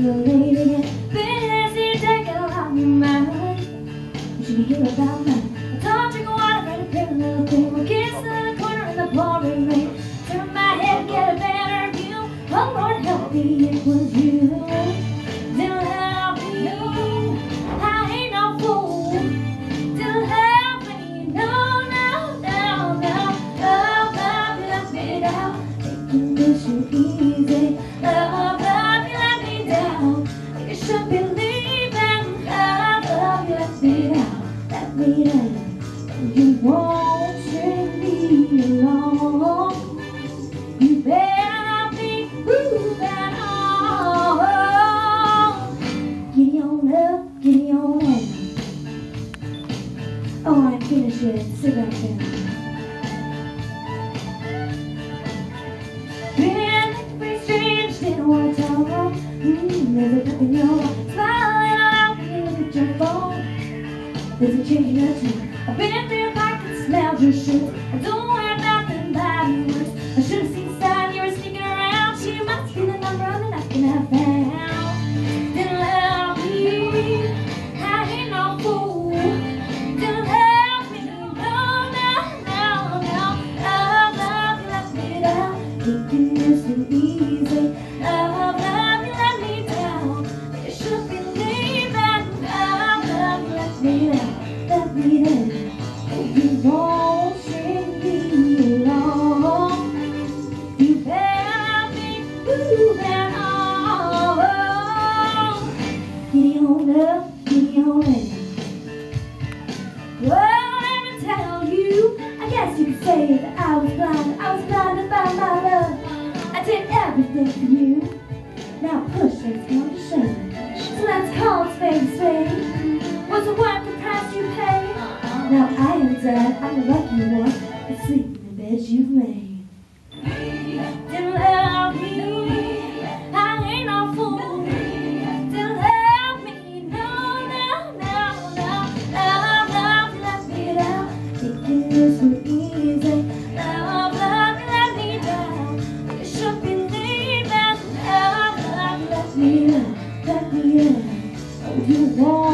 lady get busy taking on your mind. You should hear about mine. I don't drink water, but a pretty little thing. We're kissing in the corner in the pouring rain. Turn my head, get a better view. Oh Lord, help me, it was you. Oh, I finished it. Sit back down. Been pretty strange, didn't want to tell her. Mm, there's a look in your with your phone. There's a change in tune. I've been through smelled your shoes. I don't wear nothing but yours. I should have seen sign you were sneaking around. She must be the number on the I found. Didn't help me. I ain't no fool. Didn't me. No, no, no, no. Love, love, you oh, easy. Well, let me tell you, I guess you could say that I was blind. I was blinded by my love. I did everything for you. Now push things come to shame. So let's call it spade a. Was it worth the price you paid? Now I am dead, I'm the lucky one. I sleep in the bed you've made. Oh,